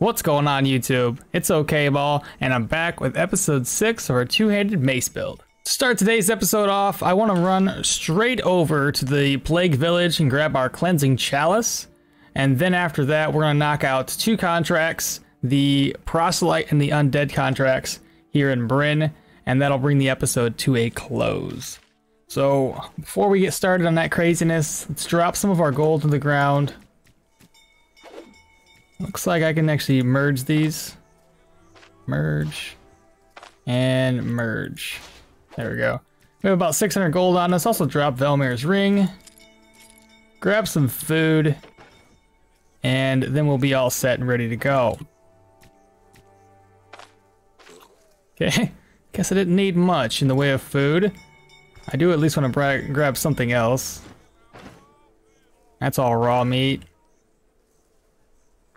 What's going on YouTube? It's Okmall, and I'm back with episode 6 of our two-handed mace build. To start today's episode off, I want to run straight over to the Plague Village and grab our Cleansing Chalice. And then after that, we're going to knock out two contracts, the Proselyte and the Undead contracts here in Brynn, and that'll bring the episode to a close. So before we get started on that craziness, let's drop some of our gold to the ground. Looks like I can actually merge these. Merge. And merge. There we go. We have about 600 gold on us. Also drop Velmir's ring. Grab some food. And then we'll be all set and ready to go. Okay. Guess I didn't need much in the way of food. I do at least want to grab something else. That's all raw meat.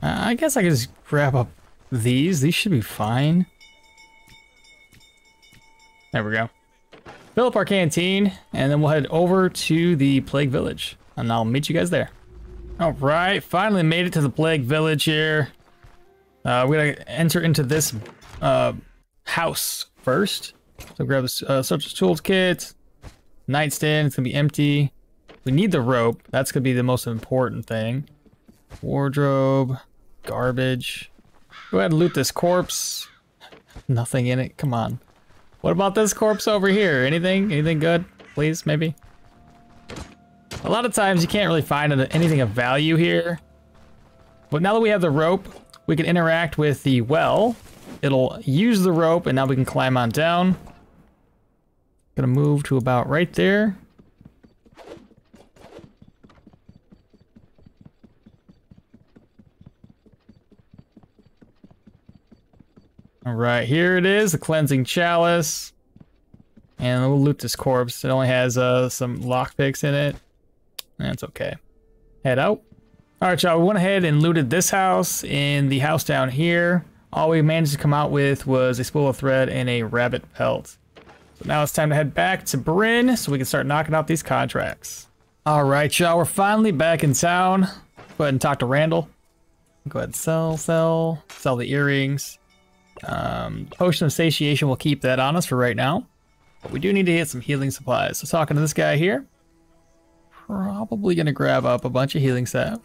Uh, I guess I could just grab up these. These should be fine. There we go. Fill up our canteen, and then we'll head over to the Plague Village. And I'll meet you guys there. Alright, finally made it to the Plague Village here. Uh, we're gonna enter into this uh, house first. So grab the uh, Search Tools kit, nightstand, it's gonna be empty. We need the rope, that's gonna be the most important thing. Wardrobe, garbage. Go ahead and loot this corpse. Nothing in it, come on. What about this corpse over here? Anything? Anything good? Please, maybe? A lot of times you can't really find anything of value here. But now that we have the rope, we can interact with the well. It'll use the rope and now we can climb on down. Gonna move to about right there. All right, here it is, the cleansing chalice. And we'll loot this corpse. It only has uh, some lockpicks in it. That's okay. Head out. All right, y'all, we went ahead and looted this house and the house down here. All we managed to come out with was a spool of thread and a rabbit pelt. So now it's time to head back to Brynn so we can start knocking out these contracts. All right, y'all, we're finally back in town. Go ahead and talk to Randall. Go ahead and sell, sell, sell the earrings. Um, potion of satiation, we'll keep that on us for right now. But we do need to get some healing supplies. So talking to this guy here. Probably gonna grab up a bunch of healing salve.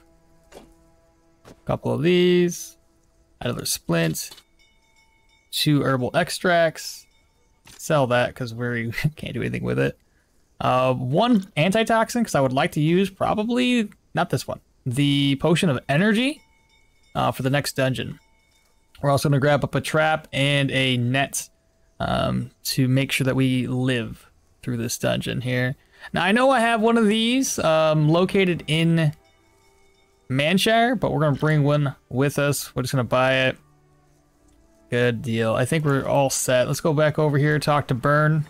A couple of these. Another splint. Two herbal extracts sell that because we can't do anything with it. Uh, one antitoxin because I would like to use probably not this one, the potion of energy uh, for the next dungeon. We're also going to grab up a trap and a net um, to make sure that we live through this dungeon here. Now I know I have one of these um, located in Mannshire, but we're going to bring one with us. We're just going to buy it. Good deal. I think we're all set. Let's go back over here, talk to Burn.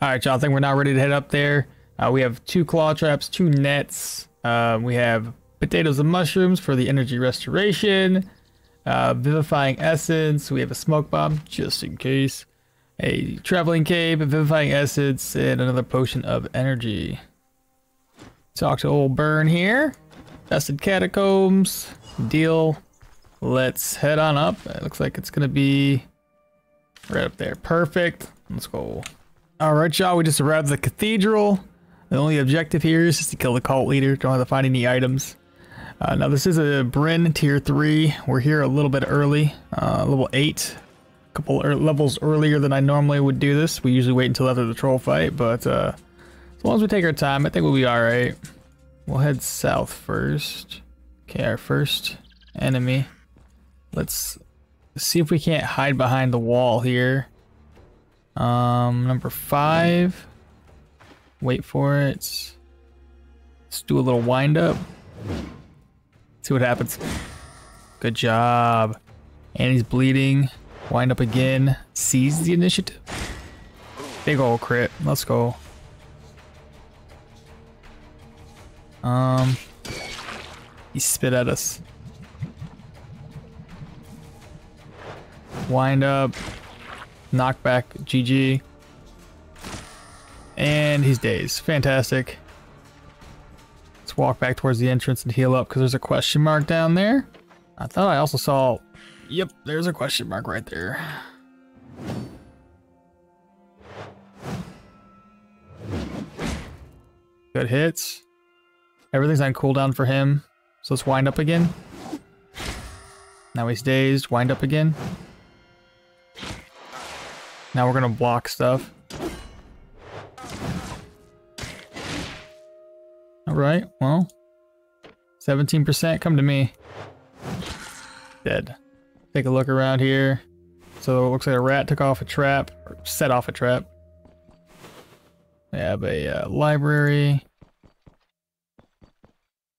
All right, y'all. I think we're now ready to head up there. Uh, we have two claw traps, two nets. Uh, we have potatoes and mushrooms for the energy restoration. Uh, vivifying essence. We have a smoke bomb just in case. A traveling cape, a vivifying essence, and another potion of energy. Talk to old Burn here. Dusted catacombs. Deal. Let's head on up. It looks like it's gonna be right up there. Perfect. Let's go. All right, y'all. We just arrived at the cathedral. The only objective here is just to kill the cult leader. Don't have to find any items. Uh, now this is a Brynn tier three. We're here a little bit early, uh, level eight. A couple levels earlier than I normally would do this. We usually wait until after the troll fight, but uh, as long as we take our time, I think we'll be all right. We'll head south first. Okay, our first enemy. Let's see if we can't hide behind the wall here. Um, number five. Wait for it. Let's do a little wind up. See what happens. Good job. And he's bleeding. Wind up again. Seize the initiative. Big ol' crit. Let's go. Um, he spit at us. Wind up. Knockback. GG. And he's dazed. Fantastic. Walk back towards the entrance and heal up because there's a question mark down there. I thought I also saw Yep, there's a question mark right there. Good hits. Everything's on cooldown for him. So let's wind up again. Now he's dazed. Wind up again. Now we're gonna block stuff. Alright, well. 17%, come to me. Dead. Take a look around here. So it looks like a rat took off a trap, or set off a trap. We have a uh, library.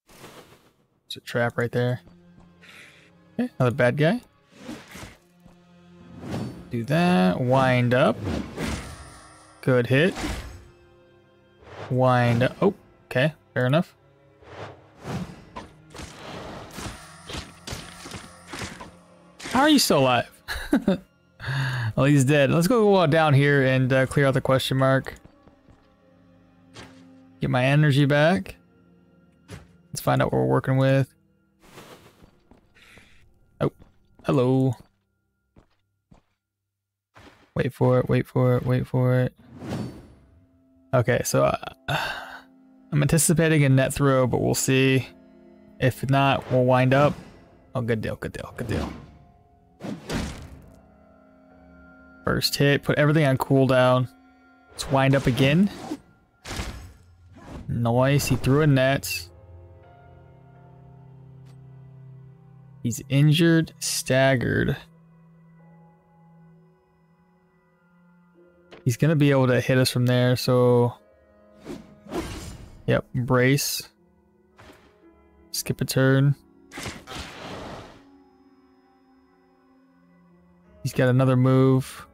There's a trap right there. Okay, another bad guy. Do that. Wind up. Good hit. Wind up. Oh, okay. Fair enough. How are you still alive? well, he's dead. Let's go down here and uh, clear out the question mark. Get my energy back. Let's find out what we're working with. Oh, hello. Wait for it, wait for it, wait for it. Okay, so uh, I'm anticipating a net throw, but we'll see. If not, we'll wind up. Oh, good deal, good deal, good deal. First hit, put everything on cooldown. Let's wind up again. Nice, he threw a net. He's injured, staggered. He's gonna be able to hit us from there, so... Yep, brace. Skip a turn. He's got another move.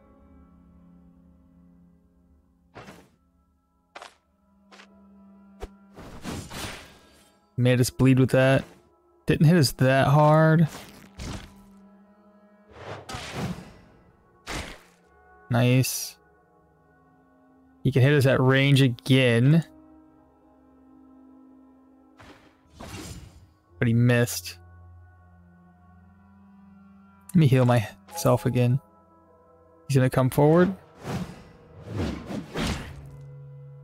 Made us bleed with that. Didn't hit us that hard. Nice. He can hit us at range again. But he missed. Let me heal myself again. He's gonna come forward.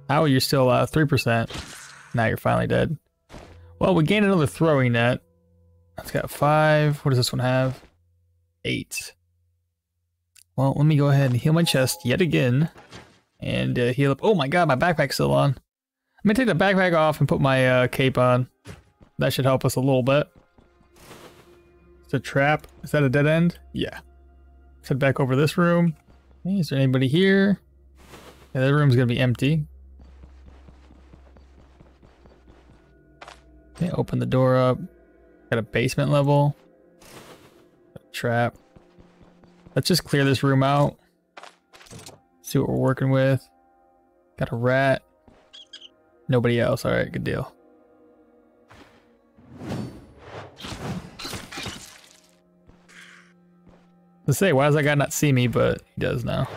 How oh, you're still uh 3%. Now you're finally dead. Well, we gained another throwing net. It's got five. What does this one have? Eight. Well, let me go ahead and heal my chest yet again. And uh, heal up. Oh my god, my backpack's still on. I'm gonna take the backpack off and put my uh, cape on. That should help us a little bit. It's a trap. Is that a dead end? Yeah. Let's head back over this room. Hey, is there anybody here? Yeah, that room's gonna be empty. Okay, open the door up. Got a basement level. A trap. Let's just clear this room out. See what we're working with. Got a rat. Nobody else. Alright, good deal. To say, why does that guy not see me, but he does now.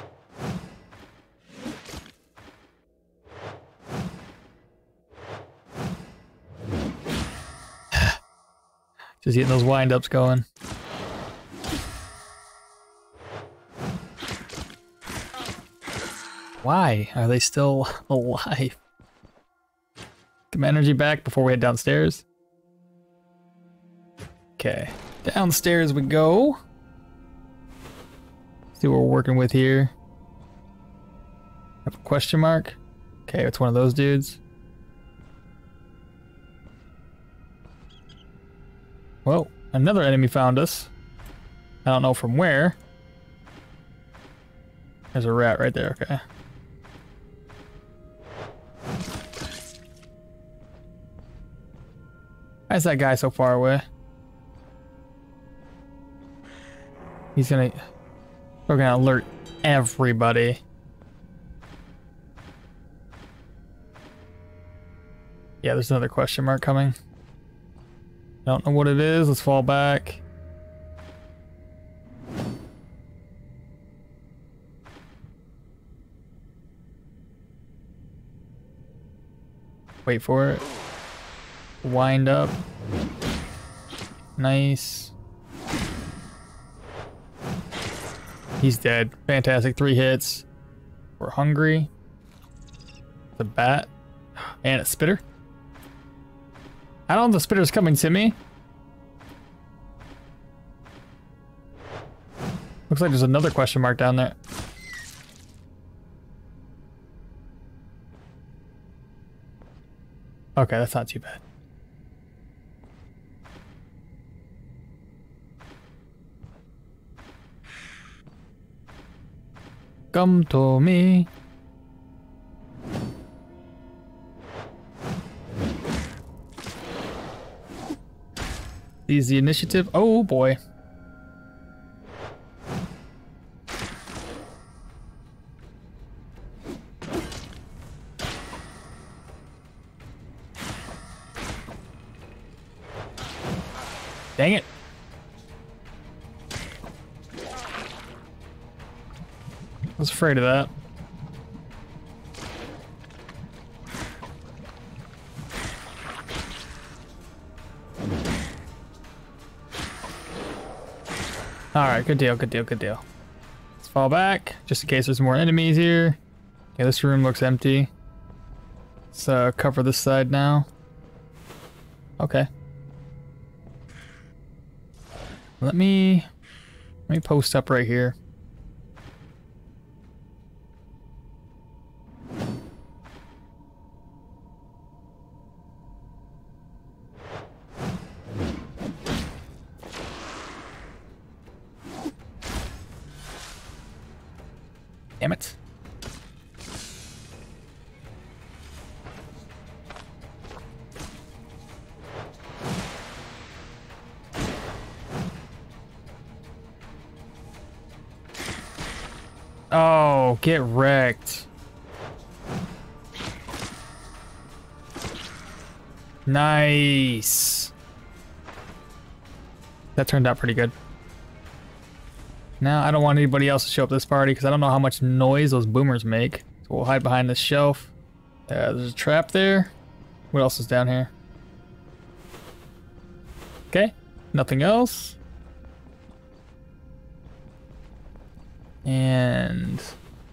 Just getting those wind-ups going. Why are they still alive? Get my energy back before we head downstairs. Okay, downstairs we go. See what we're working with here. Have a question mark. Okay, it's one of those dudes. Well, another enemy found us. I don't know from where. There's a rat right there, okay. Why is that guy so far away? He's gonna... We're gonna alert everybody. Yeah, there's another question mark coming. Don't know what it is. Let's fall back. Wait for it. Wind up. Nice. He's dead. Fantastic. Three hits. We're hungry. The bat. And a spitter. I don't know if the spitter's coming to me. Looks like there's another question mark down there. Okay, that's not too bad. Come to me. Easy initiative. Oh boy. Dang it. Afraid of that. Alright, good deal, good deal, good deal. Let's fall back, just in case there's more enemies here. Okay, this room looks empty. Let's uh, cover this side now. Okay. Let me... Let me post up right here. Get wrecked. Nice. That turned out pretty good. Now, I don't want anybody else to show up this party because I don't know how much noise those boomers make. So we'll hide behind this shelf. Uh, there's a trap there. What else is down here? Okay, nothing else. And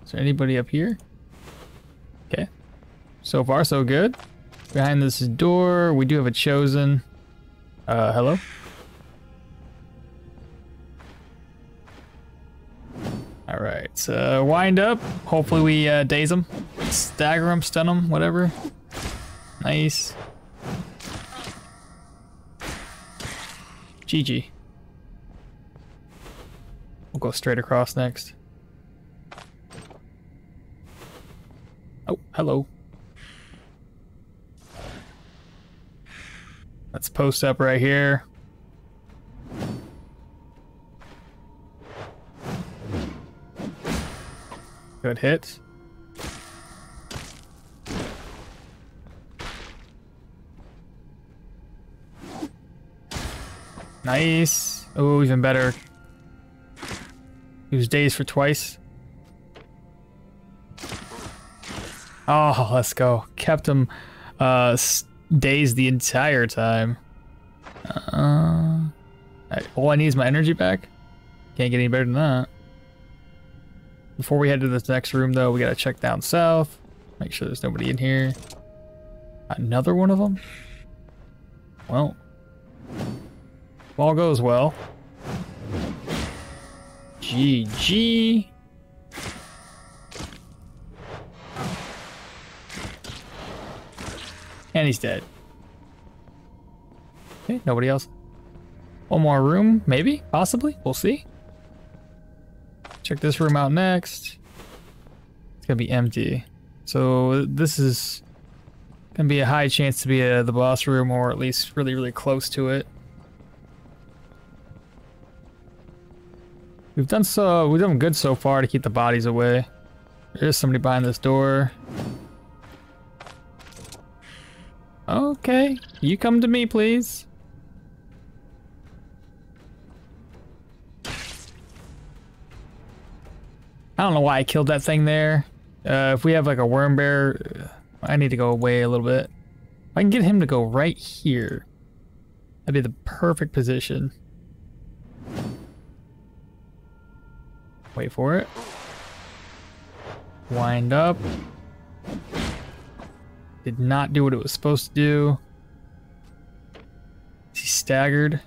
is there anybody up here? Okay. So far, so good. Behind this door, we do have a chosen. Uh, hello? All right, uh, wind up. Hopefully we uh, daze them, stagger them, stun them, whatever. Nice. GG. We'll go straight across next. Oh, hello. Let's post up right here. Good hit. Nice. Oh, even better. Use days for twice. Oh, let's go. Kept him uh, dazed the entire time. Uh, all I need is my energy back. Can't get any better than that. Before we head to this next room, though, we gotta check down south. Make sure there's nobody in here. Another one of them? Well, all goes well. GG. And he's dead. Okay, nobody else. One more room, maybe, possibly. We'll see. Check this room out next. It's gonna be empty. So this is gonna be a high chance to be a, the boss room or at least really, really close to it. We've done so, we've done good so far to keep the bodies away. There's somebody behind this door. Okay, you come to me, please. I don't know why I killed that thing there. Uh, if we have like a worm bear, I need to go away a little bit. I can get him to go right here. That'd be the perfect position. Wait for it. Wind up. Did not do what it was supposed to do. He staggered.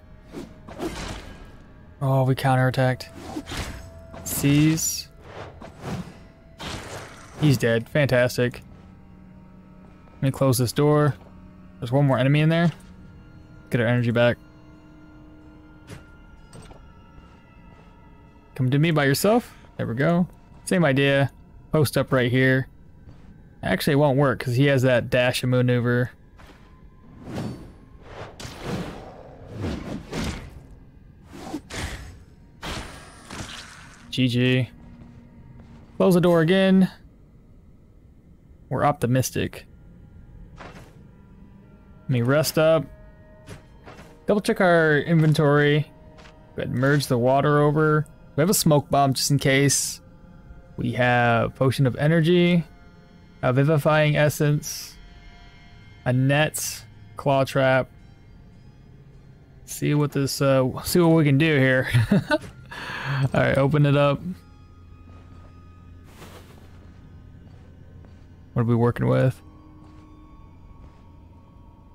Oh, we counterattacked. Seize. He's dead. Fantastic. Let me close this door. There's one more enemy in there. Get our energy back. Come to me by yourself. There we go. Same idea. Post up right here. Actually, it won't work because he has that dash and maneuver. GG. Close the door again. We're optimistic. Let me rest up. Double check our inventory. Go ahead and merge the water over. We have a smoke bomb just in case. We have potion of energy, a vivifying essence, a net, claw trap. See what this uh see what we can do here. Alright, open it up. What are we working with?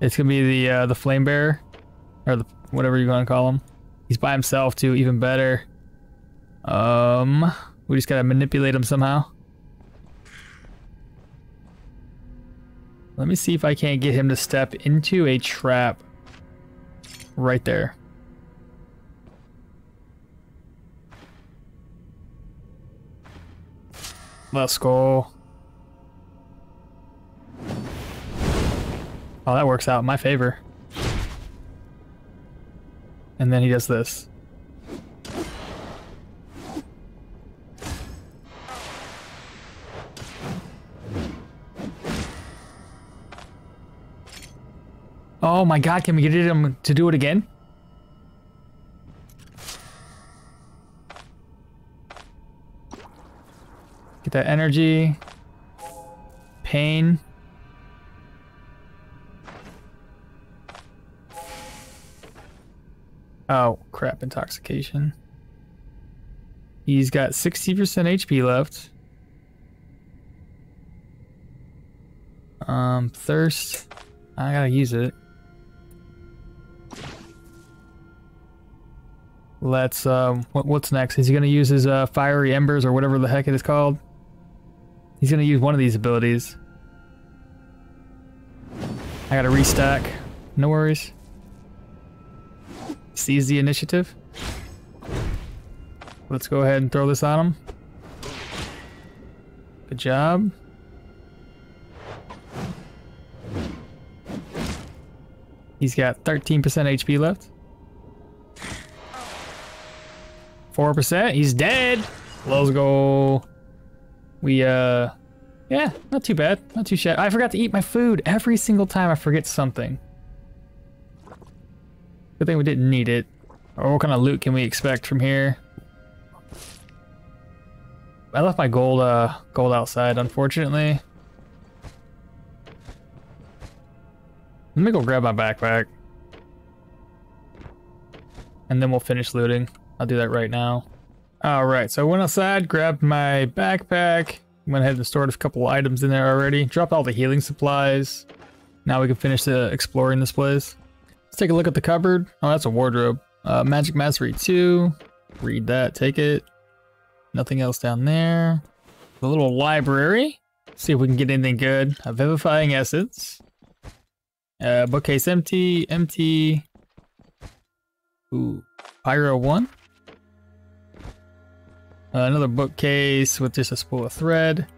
It's gonna be the uh, the flame bearer, or the whatever you're gonna call him. He's by himself too, even better. Um, we just gotta manipulate him somehow. Let me see if I can't get him to step into a trap right there. Let's go. Oh, that works out in my favor. And then he does this. Oh my god, can we get him to do it again? Get that energy. Pain. Oh, crap, intoxication. He's got 60% HP left. Um, thirst. I gotta use it. Let's, um, what, what's next? Is he gonna use his, uh, fiery embers or whatever the heck it is called? He's gonna use one of these abilities. I gotta restack. No worries. Seize the initiative. Let's go ahead and throw this on him. Good job. He's got 13% HP left. 4%. He's dead. Let's go. We, uh... Yeah, not too bad. Not too shabby. I forgot to eat my food. Every single time I forget something. Good thing we didn't need it. Or what kind of loot can we expect from here? I left my gold uh gold outside, unfortunately. Let me go grab my backpack. And then we'll finish looting. I'll do that right now. Alright, so I went outside, grabbed my backpack, went ahead and stored a couple items in there already, dropped all the healing supplies. Now we can finish the exploring this place. Let's take a look at the cupboard. Oh, that's a wardrobe. Uh, Magic Mastery 2. Read that, take it. Nothing else down there. The little library. See if we can get anything good. A Vivifying Essence. Uh, bookcase empty, empty. Ooh, Pyro 1. Uh, another bookcase with just a spool of thread.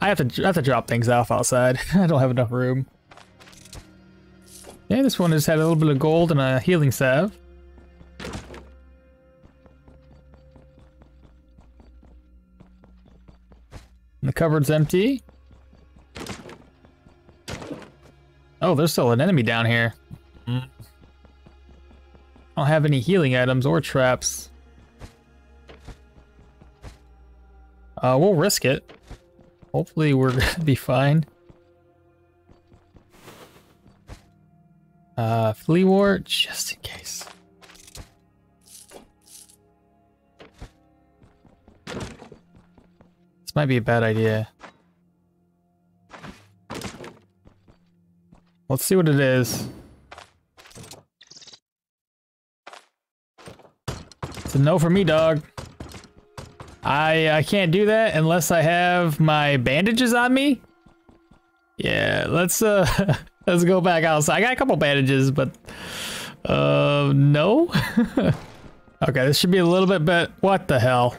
I have to I have to drop things off outside. I don't have enough room. Yeah, this one just had a little bit of gold and a healing salve. The cupboard's empty. Oh, there's still an enemy down here. Mm. I don't have any healing items or traps. Uh, we'll risk it. Hopefully we're gonna be fine. Uh, fleawort, just in case. This might be a bad idea. Let's see what it is. It's a no for me, dog. I I can't do that unless I have my bandages on me. Yeah, let's uh let's go back outside. I got a couple bandages, but uh no. okay, this should be a little bit better. What the hell?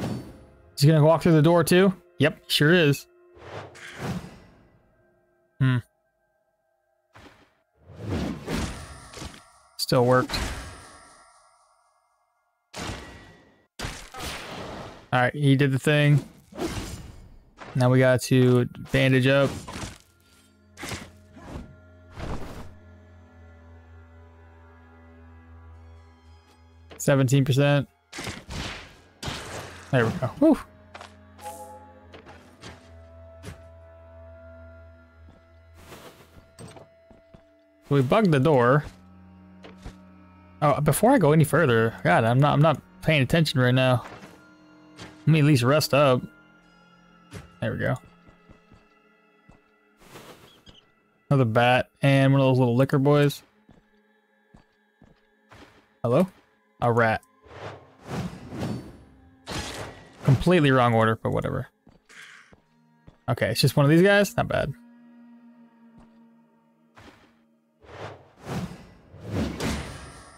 Is he gonna walk through the door too? Yep, sure is. Hmm. Still worked. Alright, he did the thing. Now we got to bandage up. Seventeen percent. There we go. Whew. we bugged the door. Oh, before I go any further, God, I'm not I'm not paying attention right now. Let me at least rest up. There we go. Another bat and one of those little liquor boys. Hello? A rat. Completely wrong order, but whatever. Okay, it's just one of these guys? Not bad.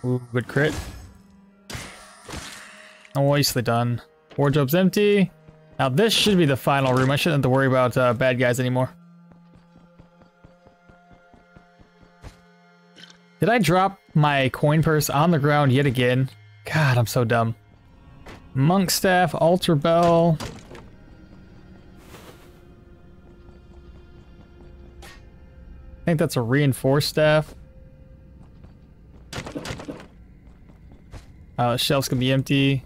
Ooh, good crit. Nicely done. Wardrobe's empty. Now this should be the final room. I shouldn't have to worry about uh, bad guys anymore. Did I drop my coin purse on the ground yet again? God, I'm so dumb. Monk staff, altar bell. I think that's a reinforced staff. Uh, shelves can be empty.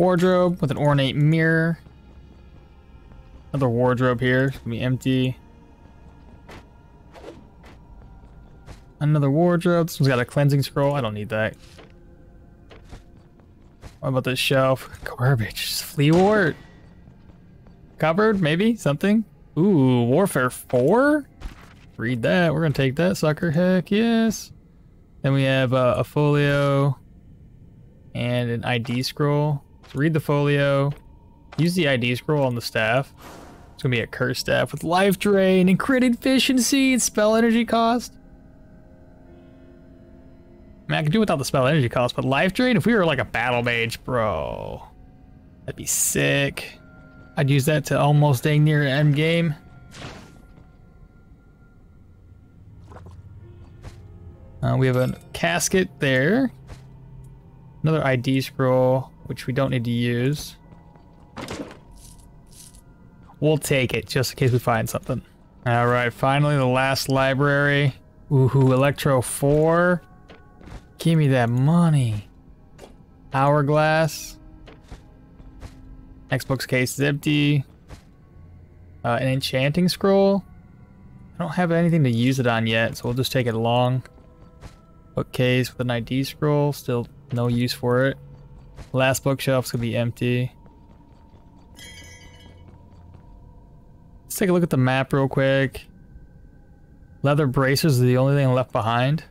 Wardrobe with an ornate mirror. Another wardrobe here. It's gonna be empty. Another wardrobe. This one's got a cleansing scroll. I don't need that. What about this shelf? Garbage. Fleawort. Cupboard, maybe? Something? Ooh, Warfare 4? Read that. We're gonna take that sucker. Heck yes. Then we have uh, a folio and an ID scroll. Read the folio. Use the ID scroll on the staff. It's gonna be a cursed staff with life drain and crit efficiency and spell energy cost. I mean, I could do without the spell energy cost, but life drain, if we were like a battle mage, bro, that'd be sick. I'd use that to almost dang near end game. Uh, we have a casket there. Another ID scroll, which we don't need to use. We'll take it, just in case we find something. Alright, finally the last library. Ooh, Electro 4. Give me that money. Hourglass. Xbox case is empty. Uh, an enchanting scroll. I don't have anything to use it on yet, so we'll just take it along. Bookcase with an ID scroll, still no use for it. Last bookshelf's gonna be empty. Let's take a look at the map real quick. Leather bracers are the only thing left behind.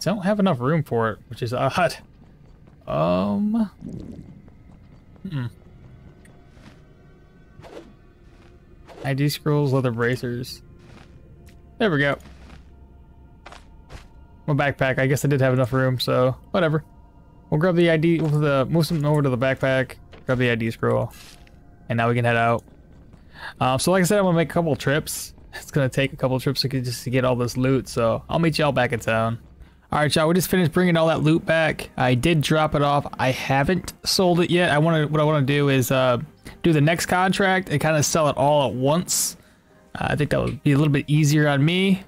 Don't have enough room for it, which is odd. Um. Hmm. ID scrolls, leather bracers. There we go. My backpack. I guess I did have enough room, so whatever. We'll grab the ID. The move something over to the backpack. Grab the ID scroll, and now we can head out. Um, so like I said, I'm gonna make a couple trips. It's gonna take a couple trips to get, just to get all this loot. So I'll meet y'all back in town. All right, y'all. We just finished bringing all that loot back. I did drop it off. I haven't sold it yet. I want to. What I want to do is uh, do the next contract and kind of sell it all at once. Uh, I think that would be a little bit easier on me.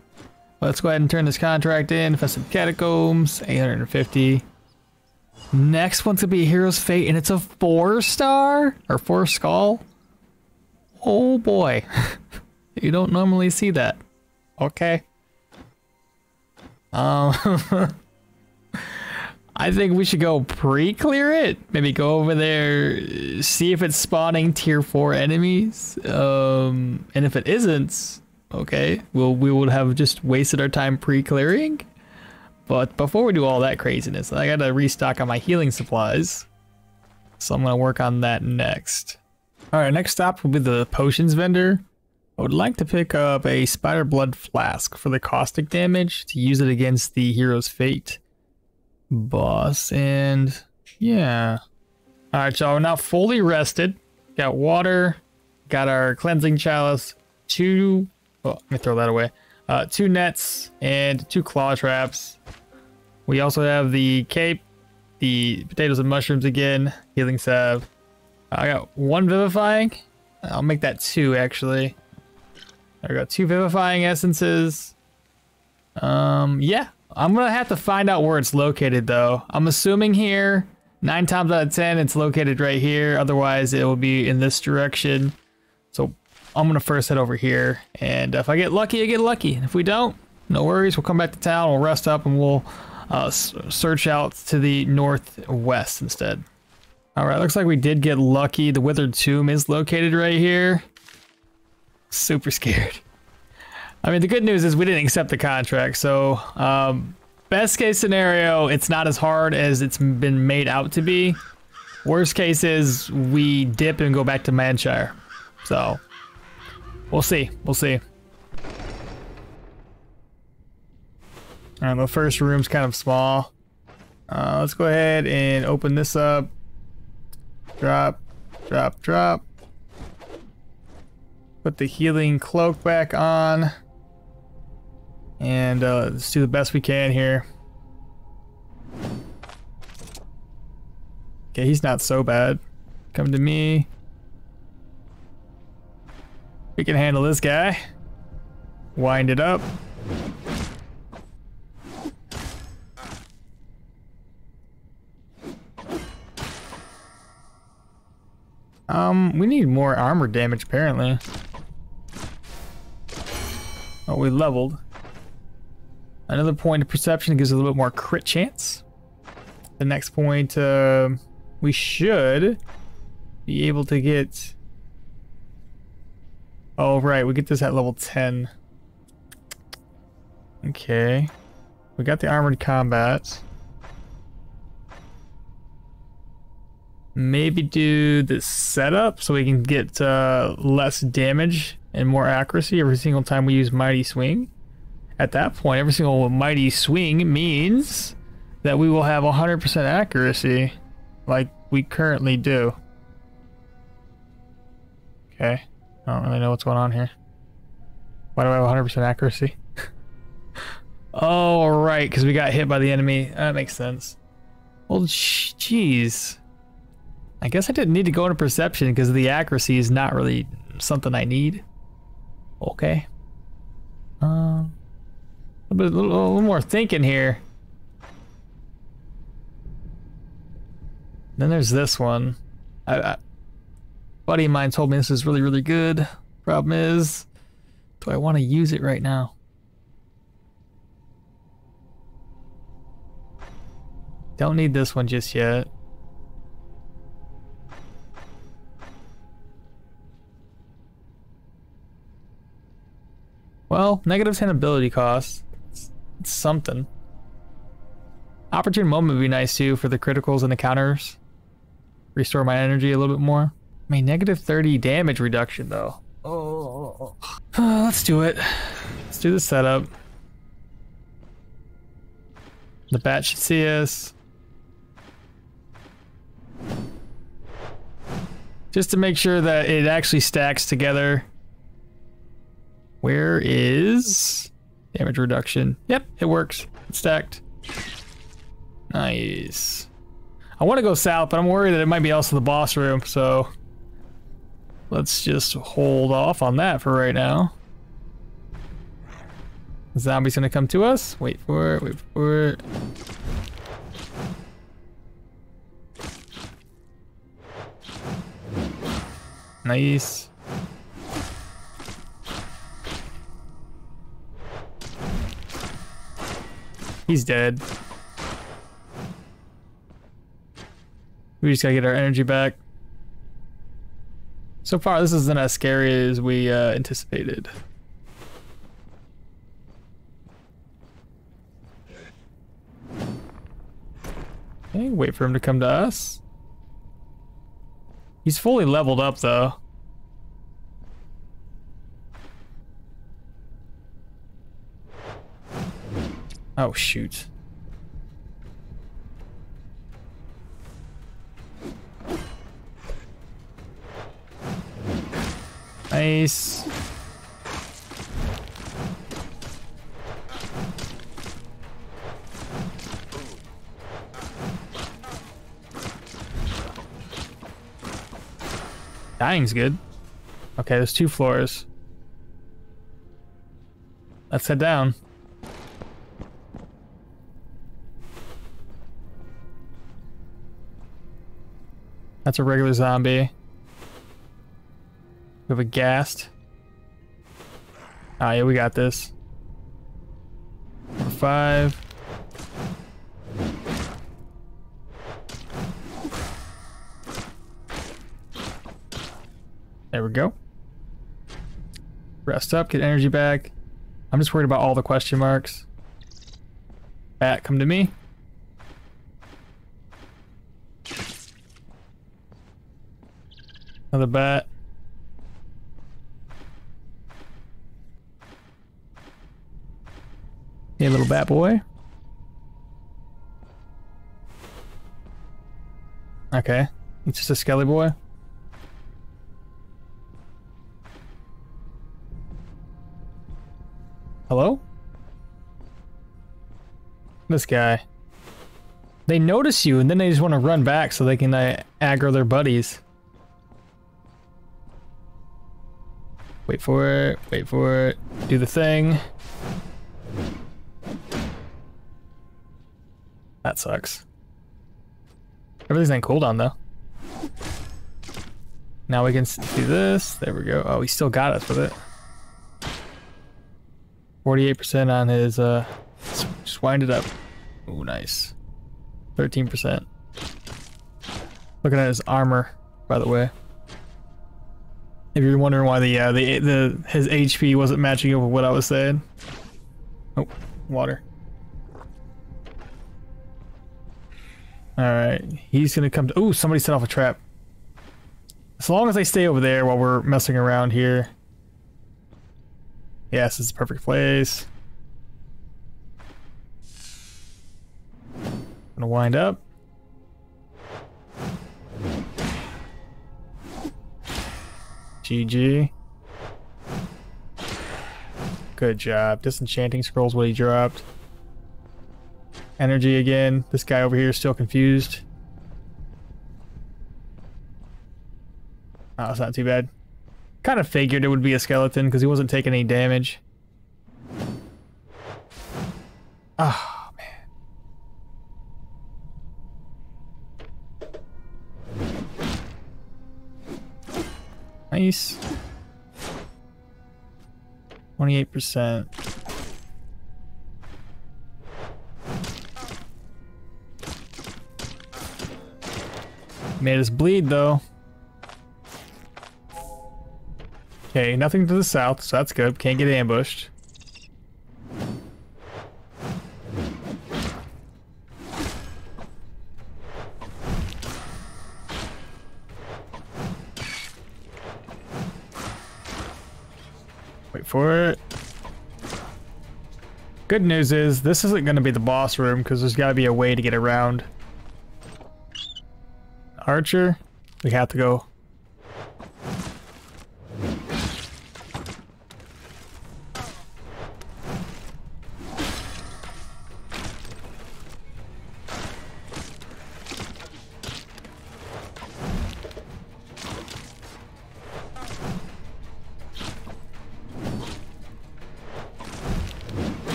Let's go ahead and turn this contract in. Infested Catacombs, 850. Next one's gonna be Hero's Fate, and it's a four star or four skull. Oh boy, you don't normally see that. Okay. Um, I think we should go pre-clear it. Maybe go over there, see if it's spawning tier four enemies. Um, and if it isn't, okay, well we would have just wasted our time pre-clearing. But before we do all that craziness, I gotta restock on my healing supplies. So I'm gonna work on that next. Alright, next stop will be the potions vendor. I would like to pick up a spider blood flask for the caustic damage to use it against the hero's fate boss. And yeah. Alright, so we're now fully rested. Got water, got our cleansing chalice, two, oh, let me throw that away. Uh, two nets and two claw traps. We also have the cape, the potatoes and mushrooms again, healing salve. I got one vivifying. I'll make that two actually. I got two vivifying essences. Um, yeah, I'm gonna have to find out where it's located though. I'm assuming here, nine times out of ten, it's located right here. Otherwise, it will be in this direction. So I'm gonna first head over here, and if I get lucky, I get lucky. If we don't, no worries. We'll come back to town. We'll rest up, and we'll uh, search out to the northwest instead. All right, looks like we did get lucky. The withered tomb is located right here. Super scared. I mean, the good news is we didn't accept the contract, so um, best case scenario, it's not as hard as it's been made out to be. Worst case is we dip and go back to Mannshire. So, we'll see. We'll see. Alright, the first room's kind of small. Uh, let's go ahead and open this up. Drop, drop, drop. Put the healing cloak back on. And uh, let's do the best we can here. Okay, he's not so bad. Come to me. We can handle this guy. Wind it up. Um, we need more armor damage apparently. Oh, we leveled. Another point of perception gives a little bit more crit chance. The next point, uh, we should be able to get... Oh, right, we get this at level 10. Okay. We got the armored combat. Maybe do the setup so we can get uh, less damage and more accuracy every single time we use Mighty Swing. At that point, every single Mighty Swing means that we will have 100% accuracy like we currently do. Okay. I don't really know what's going on here. Why do I have 100% accuracy? oh, right, because we got hit by the enemy. That makes sense. Well, jeez. I guess I didn't need to go into perception because the accuracy is not really something I need. Okay. Um, a, bit, a, little, a little more thinking here. Then there's this one. I, buddy of mine told me this is really, really good. Problem is, do I want to use it right now? Don't need this one just yet. Well, negative 10 ability cost. It's, it's something. Opportune moment would be nice too for the criticals and the counters. Restore my energy a little bit more. I mean, negative 30 damage reduction though. Oh, uh, let's do it. Let's do the setup. The bat should see us. Just to make sure that it actually stacks together where is damage reduction? Yep, it works. It's stacked. Nice. I want to go south, but I'm worried that it might be also the boss room, so let's just hold off on that for right now. Zombie's gonna come to us. Wait for it, wait for it. Nice. He's dead. We just gotta get our energy back. So far, this isn't as scary as we uh, anticipated. Okay, wait for him to come to us. He's fully leveled up, though. Oh, shoot. Nice. Dying's good. Okay, there's two floors. Let's head down. That's a regular zombie. We have a ghast. Ah, yeah, we got this. Number five. There we go. Rest up, get energy back. I'm just worried about all the question marks. Bat, come to me. Another bat. Hey, little bat boy. Okay. It's just a skelly boy. Hello? This guy. They notice you and then they just want to run back so they can uh, aggro their buddies. Wait for it, wait for it, do the thing. That sucks. Everything's on cooldown though. Now we can do this. There we go. Oh, he still got us with it. 48% on his, uh, just wind it up. Oh, nice. 13%. Looking at his armor, by the way. If you're wondering why the, uh, the, the, his HP wasn't matching up with what I was saying. Oh, water. Alright, he's gonna come to- Ooh, somebody set off a trap. As long as they stay over there while we're messing around here. Yes, it's a perfect place. Gonna wind up. GG. Good job. Disenchanting scrolls what he dropped. Energy again. This guy over here is still confused. Oh, it's not too bad. Kind of figured it would be a skeleton because he wasn't taking any damage. Oh, man. Nice. 28%. Made us bleed though. Okay, nothing to the south, so that's good. Can't get ambushed. Wait for it. Good news is, this isn't going to be the boss room, because there's got to be a way to get around. Archer, we have to go.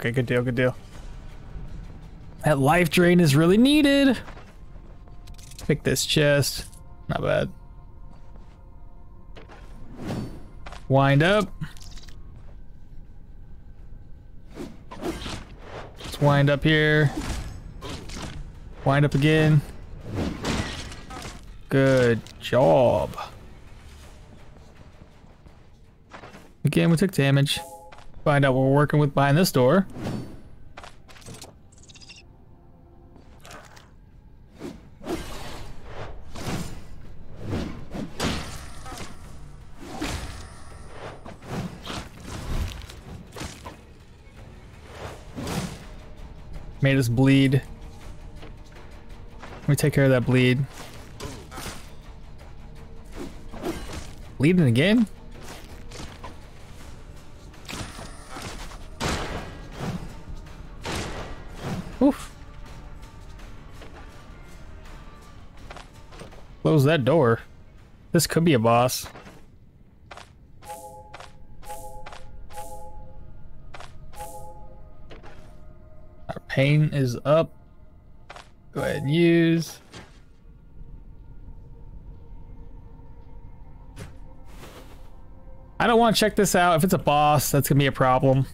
Okay, good deal, good deal. That life drain is really needed. Pick this chest. Not bad. Wind up. Let's wind up here. Wind up again. Good job. Again, we took damage. Find out what we're working with behind this door. Made us bleed. Let me take care of that bleed. Bleeding again? Close that door. This could be a boss. Our pain is up. Go ahead and use. I don't want to check this out. If it's a boss, that's going to be a problem.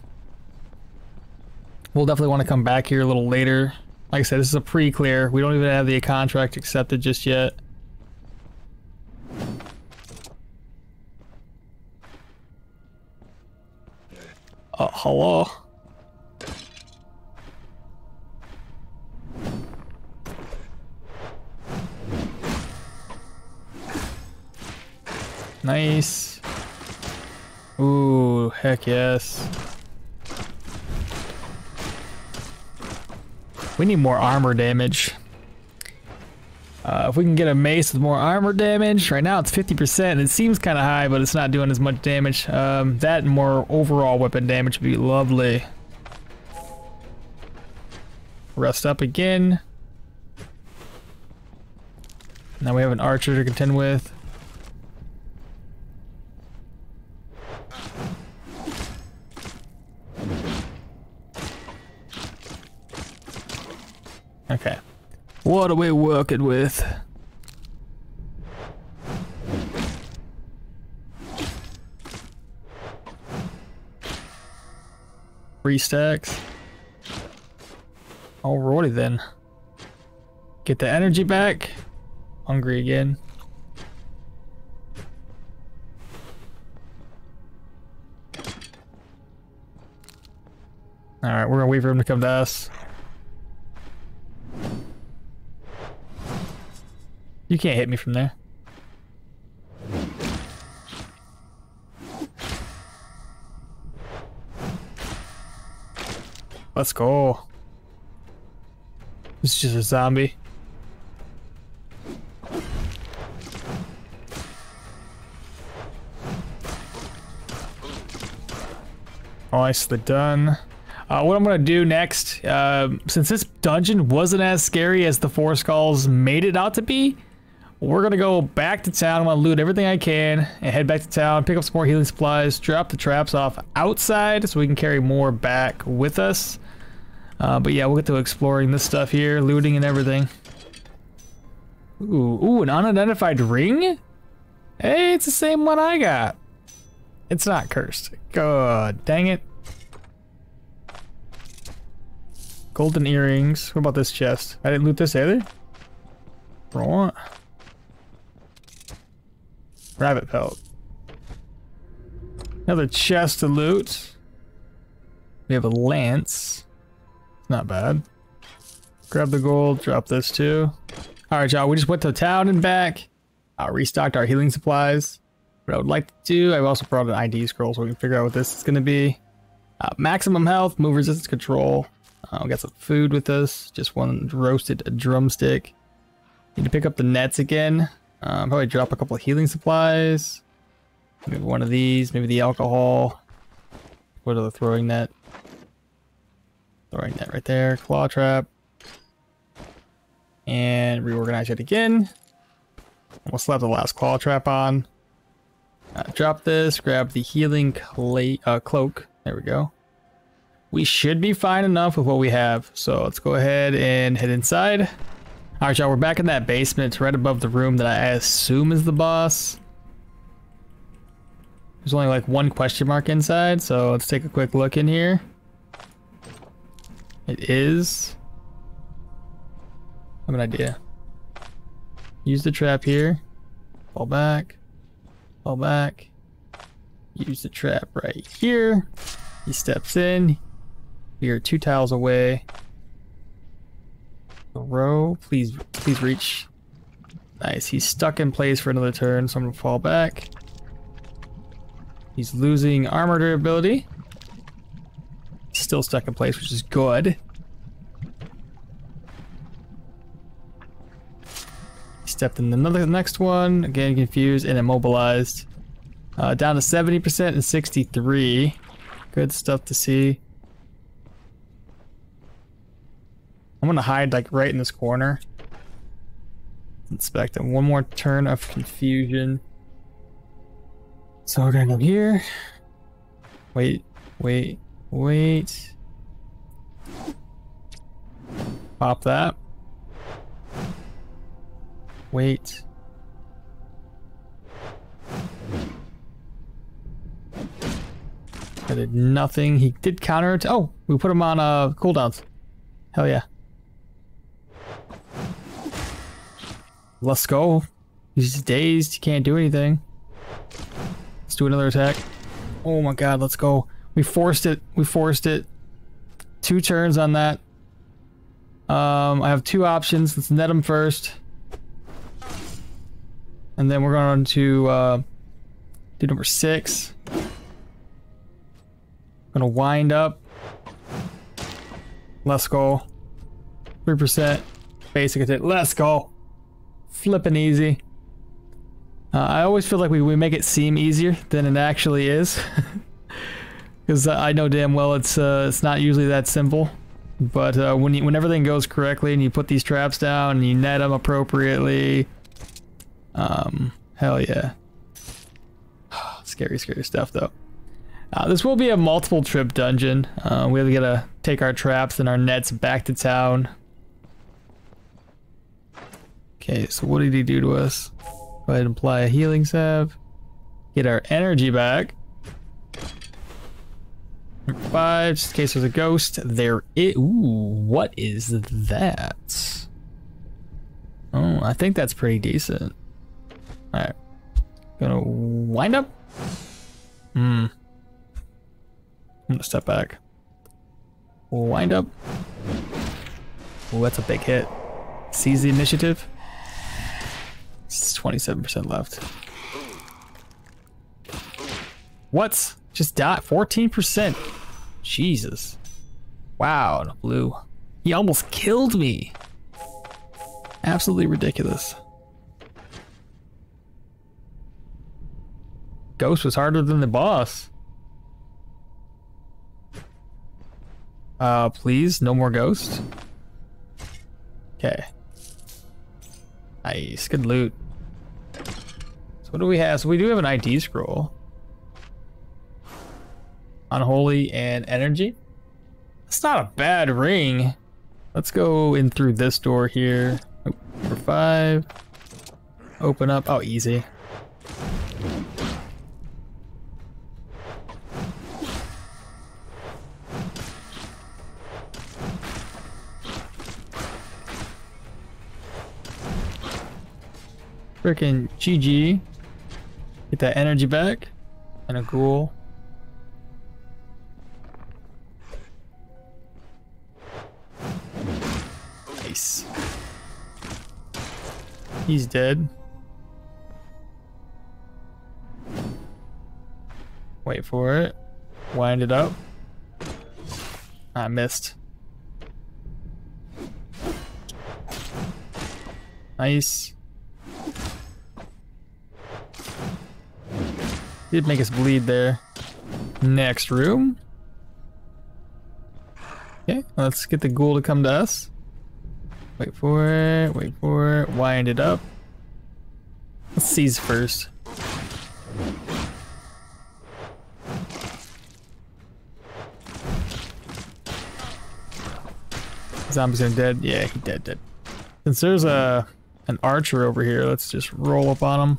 We'll definitely want to come back here a little later. Like I said, this is a pre-clear. We don't even have the contract accepted just yet. Uh, hello? Nice. Ooh, heck yes. We need more armor damage. Uh, if we can get a mace with more armor damage, right now it's 50%. It seems kind of high, but it's not doing as much damage. Um, that and more overall weapon damage would be lovely. Rest up again. Now we have an archer to contend with. What are we working with? Three stacks. Alrighty then. Get the energy back. Hungry again. Alright, we're gonna wait for him to come to us. You can't hit me from there. Let's go. It's just a zombie. Nicely done. Uh, what I'm gonna do next, uh, since this dungeon wasn't as scary as the Four Skulls made it out to be, we're gonna go back to town. I'm gonna loot everything I can and head back to town, pick up some more healing supplies, drop the traps off outside so we can carry more back with us. Uh, but yeah, we'll get to exploring this stuff here, looting and everything. Ooh, ooh, an unidentified ring? Hey, it's the same one I got. It's not cursed. God dang it. Golden earrings. What about this chest? I didn't loot this either. Right. Rabbit pelt. Another chest to loot. We have a lance. Not bad. Grab the gold, drop this too. Alright y'all, we just went to town and back. Uh, restocked our healing supplies. What I would like to do, I've also brought an ID scroll so we can figure out what this is going to be. Uh, maximum health, move resistance control. Uh, got some food with us. Just one roasted drumstick. Need to pick up the nets again. Um, probably drop a couple of healing supplies. Maybe one of these, maybe the alcohol. What are the throwing net? Throwing net right there. Claw trap. And reorganize it again. We'll slap the last claw trap on. Uh, drop this, grab the healing clay, uh, cloak. There we go. we should be fine enough with what we have. So let's go ahead and head inside. All right, y'all, we're back in that basement. It's right above the room that I assume is the boss. There's only like one question mark inside, so let's take a quick look in here. It is. I have an idea. Use the trap here. Fall back. Fall back. Use the trap right here. He steps in. We are two tiles away. Row. Please, please reach. Nice. He's stuck in place for another turn, so I'm gonna fall back. He's losing armor durability. Still stuck in place, which is good. He stepped in another next one. Again, confused and immobilized. Uh, down to 70% and 63. Good stuff to see. I'm gonna hide like right in this corner. Inspect him. One more turn of confusion. So we're gonna go here. Wait, wait, wait. Pop that. Wait. I did nothing. He did counter it. Oh, we put him on uh cooldowns. Hell yeah. Let's go. He's dazed. He can't do anything. Let's do another attack. Oh my god, let's go. We forced it. We forced it. Two turns on that. Um, I have two options. Let's net him first. And then we're going to uh, do number six. Gonna wind up. Let's go. 3% basic attack. Let's go. Flipping easy. Uh, I always feel like we, we make it seem easier than it actually is. Because I know damn well it's uh, it's not usually that simple. But uh, when you, when everything goes correctly and you put these traps down and you net them appropriately, um, hell yeah. scary, scary stuff though. Uh, this will be a multiple trip dungeon. Uh, we have to take our traps and our nets back to town. Okay, so what did he do to us? Go ahead and apply a healing salve. Get our energy back. Five, just in case there's a ghost. There is. Ooh, what is that? Oh, I think that's pretty decent. Alright. Gonna wind up. Hmm. I'm gonna step back. Wind up. Oh, that's a big hit. Seize the initiative. It's 27% left. What? Just died. 14%. Jesus. Wow, blue. He almost killed me. Absolutely ridiculous. Ghost was harder than the boss. Uh, please, no more ghost. Okay. Nice, good loot. So what do we have? So we do have an ID scroll. Unholy and energy. That's not a bad ring. Let's go in through this door here. Number five. Open up. Oh, easy. Freaking GG. Get that energy back. And a ghoul. Nice. He's dead. Wait for it. Wind it up. I missed. Nice. Did make us bleed there. Next room. Okay, let's get the ghoul to come to us. Wait for it, wait for it, wind it up. Let's seize first. Zombie's gonna dead. Yeah, he dead, dead. Since there's a an archer over here, let's just roll up on him.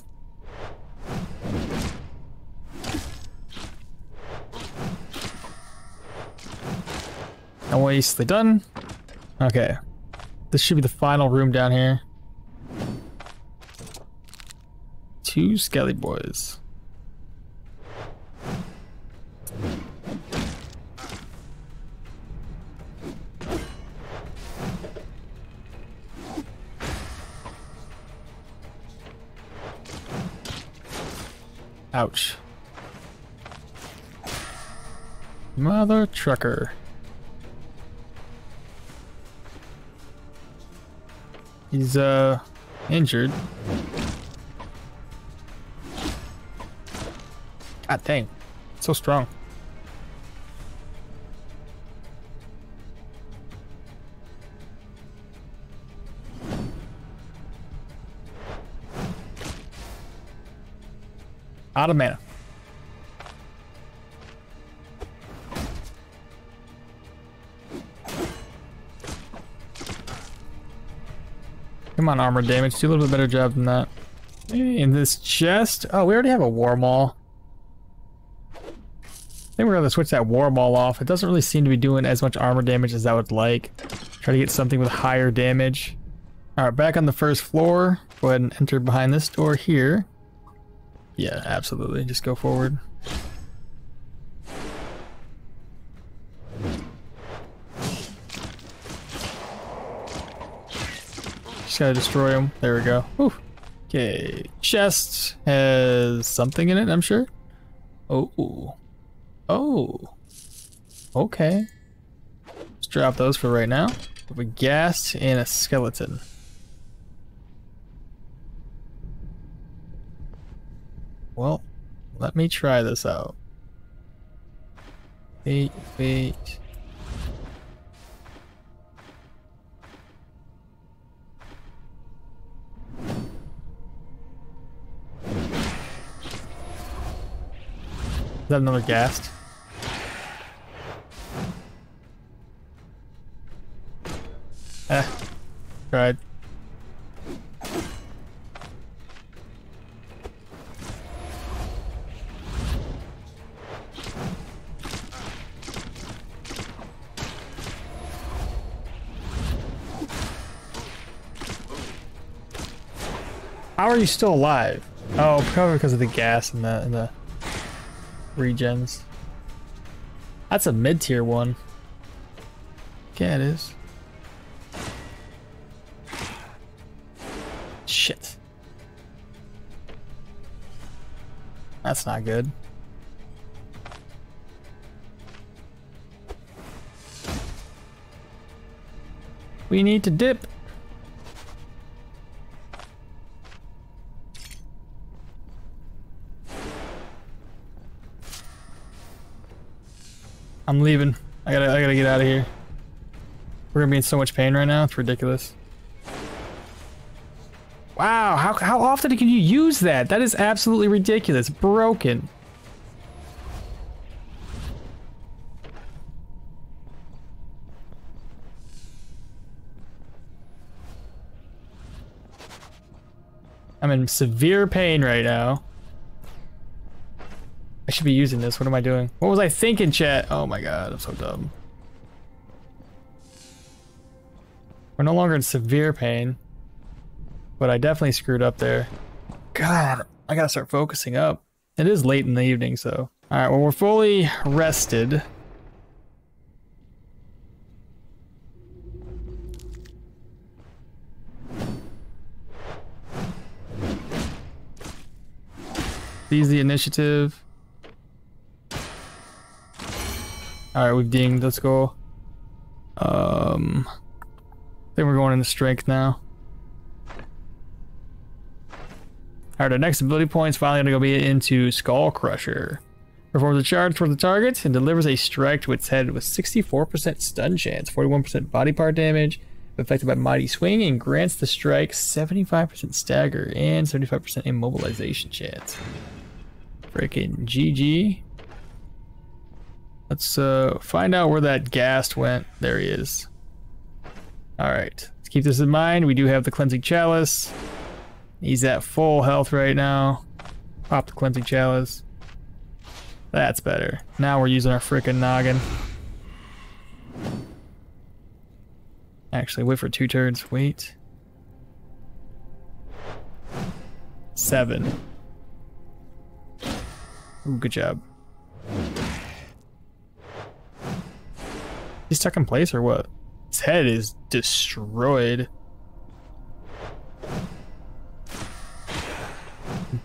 Waste. They done. Okay. This should be the final room down here. Two skelly boys. Ouch. Mother trucker. He's, uh, injured. God dang. So strong. Out of mana. Come on, armor damage. Do a little bit better job than that. In this chest. Oh, we already have a war maul. I think we're gonna switch that war maul off. It doesn't really seem to be doing as much armor damage as I would like. Try to get something with higher damage. Alright, back on the first floor. Go ahead and enter behind this door here. Yeah, absolutely. Just go forward. Just gotta destroy him. There we go. Whew. Okay. Chest has something in it, I'm sure. Oh. Oh. Okay. Let's drop those for right now. We ghast and a skeleton. Well, let me try this out. Wait, wait. That another ghast? Eh. Tried. How are you still alive? Oh, probably because of the gas and the, and the regens. That's a mid-tier one. Yeah, it is. Shit. That's not good. We need to dip. I'm leaving. I gotta, I gotta get out of here. We're gonna be in so much pain right now. It's ridiculous. Wow, how, how often can you use that? That is absolutely ridiculous. Broken. I'm in severe pain right now. I should be using this. What am I doing? What was I thinking, chat? Oh my god, I'm so dumb. We're no longer in severe pain. But I definitely screwed up there. God, I gotta start focusing up. It is late in the evening, so. Alright, well we're fully rested. Seize the initiative. Alright, we've dinged. Let's go. Um, I think we're going into strength now. Alright, our next ability point is finally going to go be into Skull Crusher. Performs a charge toward the target and delivers a strike to its head with 64% stun chance, 41% body part damage, affected by Mighty Swing, and grants the strike 75% stagger and 75% immobilization chance. Freaking GG. Let's uh, find out where that ghast went. There he is. All right, let's keep this in mind. We do have the cleansing chalice. He's at full health right now. Pop the cleansing chalice. That's better. Now we're using our freaking noggin. Actually, wait for two turns. Wait. Seven. Ooh, good job. He's stuck in place or what? His head is destroyed.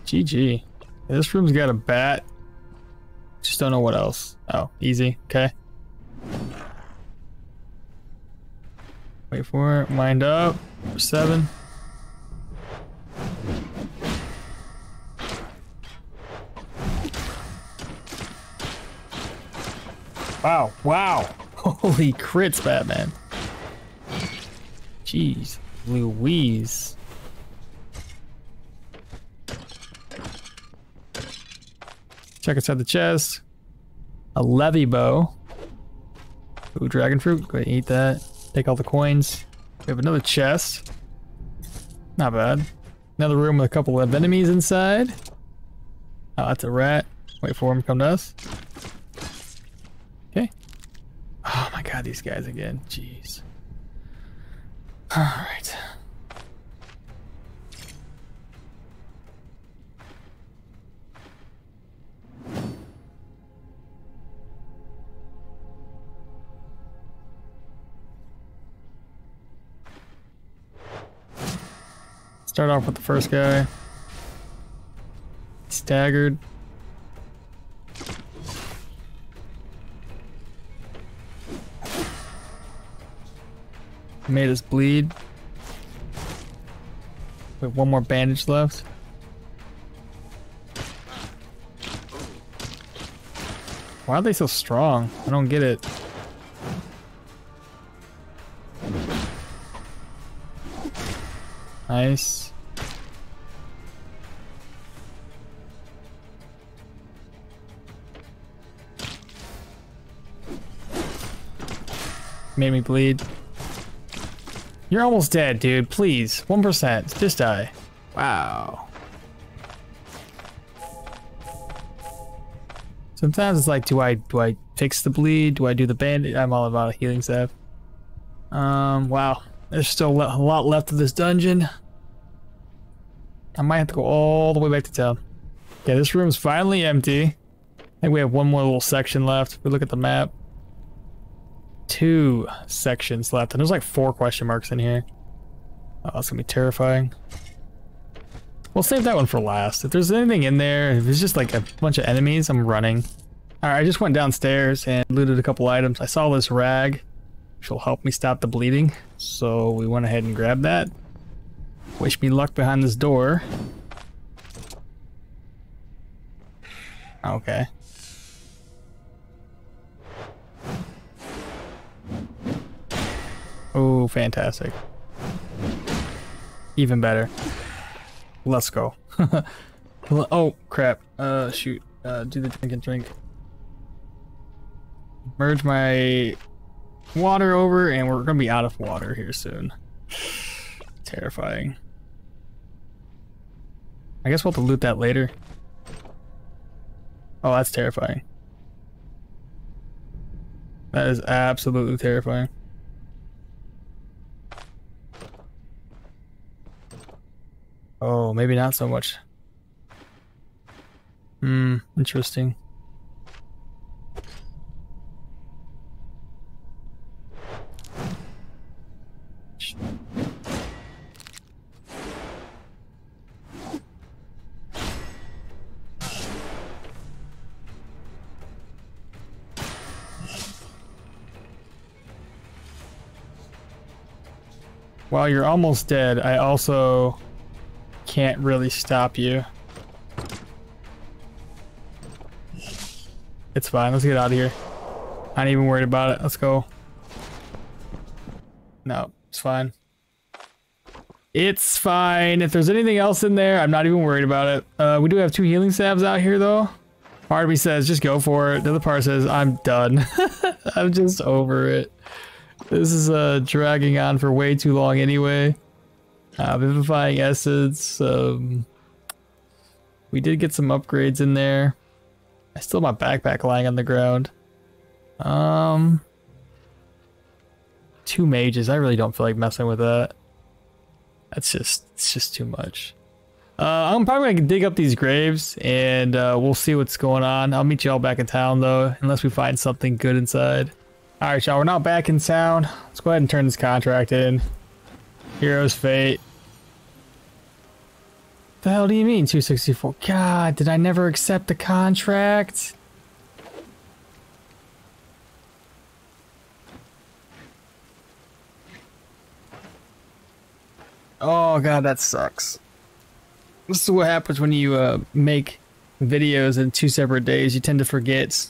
GG. This room's got a bat. Just don't know what else. Oh, easy. Okay. Wait for it. Wind up. Seven. Wow. Wow. Holy crits, Batman. Jeez. Louise. Check inside the chest. A levy bow. Ooh, dragon fruit. Go ahead and eat that. Take all the coins. We have another chest. Not bad. Another room with a couple of enemies inside. Oh, that's a rat. Wait for him to come to us. Oh my god, these guys again. Jeez. Alright. Start off with the first guy. Staggered. Made us bleed. Wait, one more bandage left. Why are they so strong? I don't get it. Nice. Made me bleed. You're almost dead, dude. Please. 1%. Just die. Wow. Sometimes it's like, do I do I fix the bleed? Do I do the bandage? I'm all about healing stuff. Um, wow. There's still a lot left of this dungeon. I might have to go all the way back to town. Yeah, this room's finally empty. I think we have one more little section left. If we look at the map two sections left, and there's like four question marks in here. Oh, that's gonna be terrifying. We'll save that one for last. If there's anything in there, if it's just like a bunch of enemies, I'm running. Alright, I just went downstairs and looted a couple items. I saw this rag, which will help me stop the bleeding. So we went ahead and grabbed that. Wish me luck behind this door. Okay. Oh, fantastic. Even better. Let's go. oh, crap. Uh, shoot. Uh, do the drink and drink. Merge my water over, and we're gonna be out of water here soon. Terrifying. I guess we'll have to loot that later. Oh, that's terrifying. That is absolutely terrifying. Oh, maybe not so much. Hmm, interesting. While you're almost dead, I also can't really stop you. It's fine. Let's get out of here. Ain't even worried about it. Let's go. No, it's fine. It's fine. If there's anything else in there, I'm not even worried about it. Uh, we do have two healing salves out here, though. Part of me says, just go for it. The other part says, I'm done. I'm just over it. This is uh, dragging on for way too long anyway. Uh, Vivifying Essence. Um, we did get some upgrades in there. I still have my backpack lying on the ground. Um, two mages. I really don't feel like messing with that. That's just it's just too much. Uh, I'm probably gonna dig up these graves and uh, we'll see what's going on. I'll meet y'all back in town though, unless we find something good inside. All right, y'all. We're not back in town. Let's go ahead and turn this contract in. Hero's Fate. The hell do you mean 264? God, did I never accept the contract? Oh god, that sucks. This is what happens when you uh, make videos in two separate days. You tend to forget.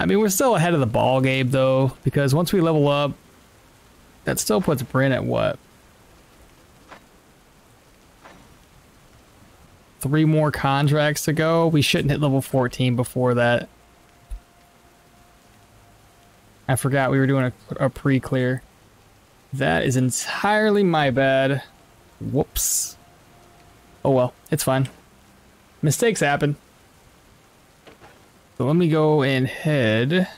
I mean, we're still ahead of the ball game though, because once we level up, that still puts Brynn at what? Three more contracts to go. We shouldn't hit level 14 before that. I forgot we were doing a, a pre-clear. That is entirely my bad. Whoops. Oh well, it's fine. Mistakes happen. So let me go and head.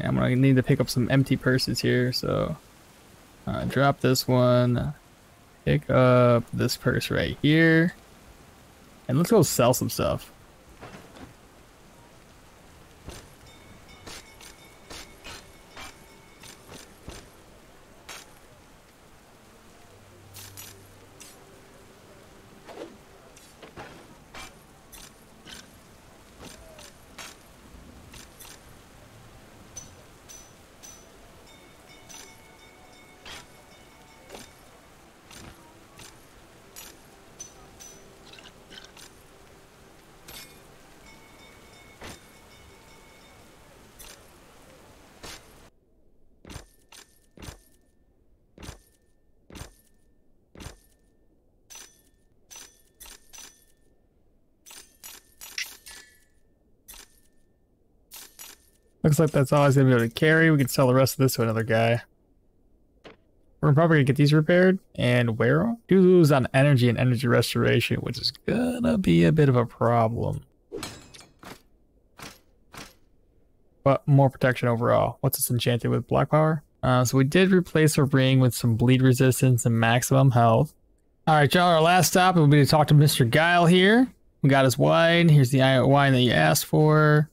I'm gonna need to pick up some empty purses here, so uh, drop this one, pick up this purse right here, and let's go sell some stuff. Looks like that's all I was gonna be able to carry. We can sell the rest of this to another guy. We're probably gonna get these repaired and them. Do lose on energy and energy restoration, which is gonna be a bit of a problem. But more protection overall. What's this enchanted with? Black power? Uh, so we did replace our ring with some bleed resistance and maximum health. All right, y'all, our last stop will be to talk to Mr. Guile here. We got his wine. Here's the wine that you asked for.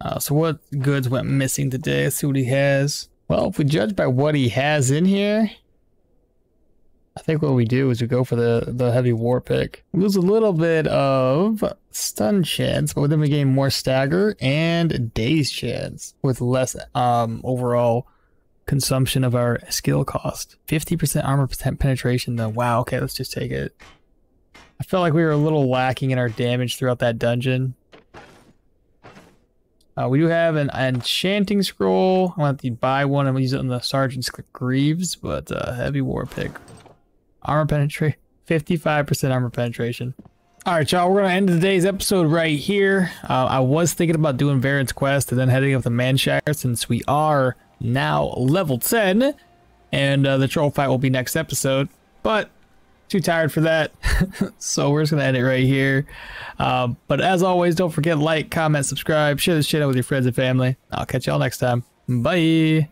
Uh, so what goods went missing today? Let's see what he has. Well, if we judge by what he has in here, I think what we do is we go for the, the heavy war pick. Lose a little bit of stun chance, but then we gain more stagger and daze chance with less um, overall consumption of our skill cost. 50% armor penetration though. Wow, okay, let's just take it. I felt like we were a little lacking in our damage throughout that dungeon. Uh, we do have an enchanting scroll. I want to buy one and use it on the Sergeant's Greaves, but uh, heavy war pick. Armor penetration, 55% armor penetration. All right, y'all, we're going to end today's episode right here. Uh, I was thinking about doing Variant's Quest and then heading up to Mannshire since we are now level 10. And uh, the troll fight will be next episode. But too tired for that. so we're just going to end it right here. Uh, but as always, don't forget like, comment, subscribe, share this channel with your friends and family. I'll catch y'all next time. Bye.